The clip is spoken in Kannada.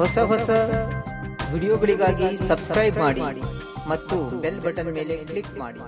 ಹೊಸ ಹೊಸ ವಿಡಿಯೋಗಳಿಗಾಗಿ ಸಬ್ಸ್ಕ್ರೈಬ್ ಮಾಡಿ ಮತ್ತು ಬೆಲ್ ಬಟನ್ ಮೇಲೆ ಕ್ಲಿಕ್ ಮಾಡಿ.